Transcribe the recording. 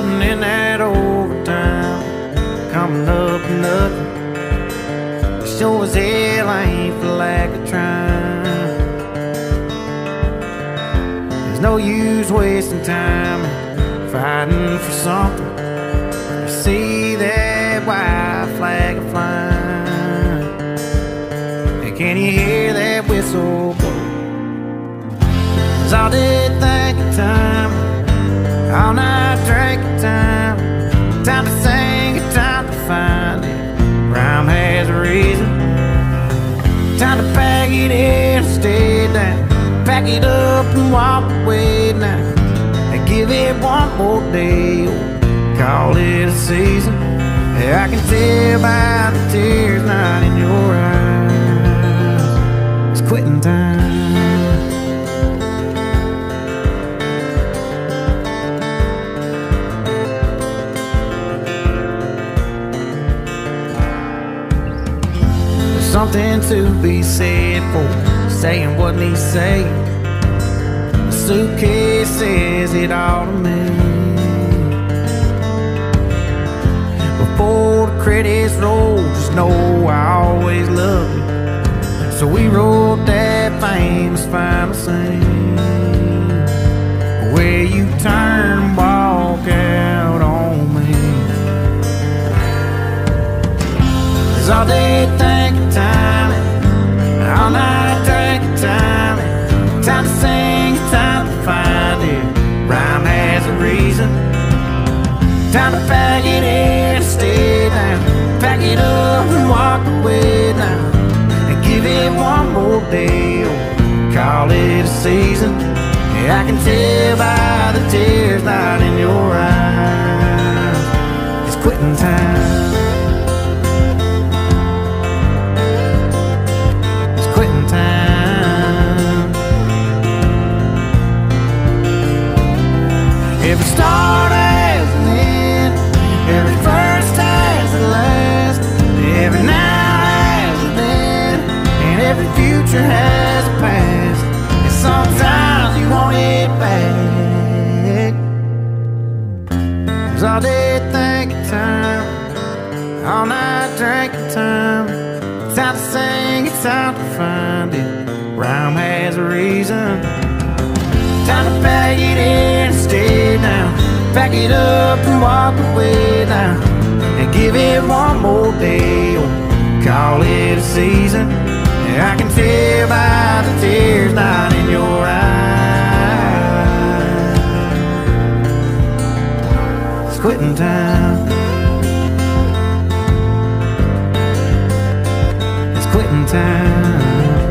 putting in that overtime. Coming up nothing. Sure as hell, I ain't for lack of trying. There's no use wasting time fighting for something. You see that white flag a flying. And can you hear that whistle blow? Cause I did think of time. Time to pack it in and stay down. Pack it up and walk away now. And give it one more day. Call it a season. I can tell by the tears not in your eyes. It's quitting time. Something to be said for saying what needs say. The suitcase says it all to me. Before the credits roll, just know I always loved you. So we wrote that famous final scene All night time. Time to sing, time to find it. Rhyme a reason. Time to pack it in and stay down. Pack it up and walk away now. And give it one more day. Or call it a season. Yeah, I can tell Every start has an end. Every first has a last. Every now has a then. And every future has a past. And sometimes you want it back. Cause all day thinking time. All night drinking time. It's Time to sing, it's time to find it. Rhyme has a reason. Time to pack it in. Pack it up and walk away now. And give it one more day. Or call it a season. I can tell by the tears not in your eyes. It's quitting time. It's quitting time.